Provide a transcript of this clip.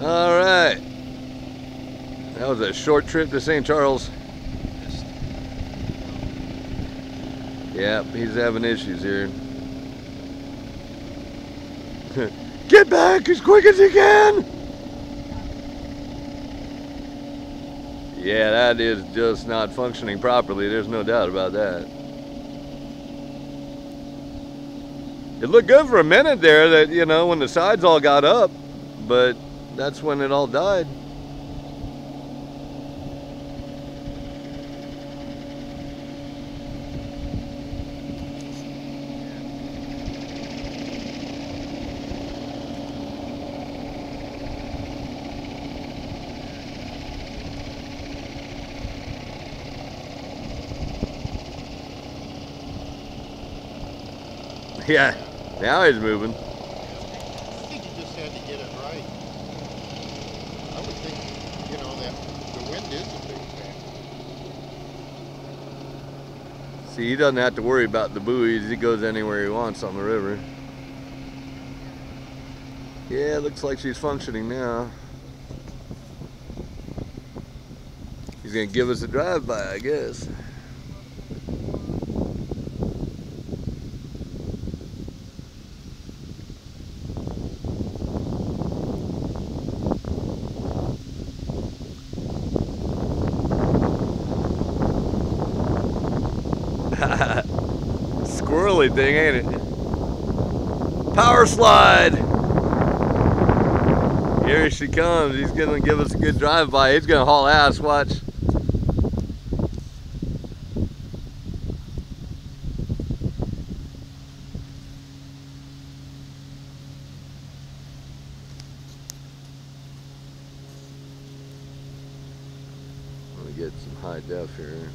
All right. That was a short trip to St. Charles. Yep, he's having issues here. Get back as quick as you can! Yeah, that is just not functioning properly. There's no doubt about that. It looked good for a minute there that, you know, when the sides all got up, but that's when it all died. Yeah, now he's moving. I think you just had to get it right. Would think, you know, that the wind is a big factor. See, he doesn't have to worry about the buoys. He goes anywhere he wants on the river. Yeah, looks like she's functioning now. He's gonna give us a drive-by, I guess. Squirrely thing, ain't it? Power slide! Here she comes. He's gonna give us a good drive-by. He's gonna haul ass, watch. Get some high def here.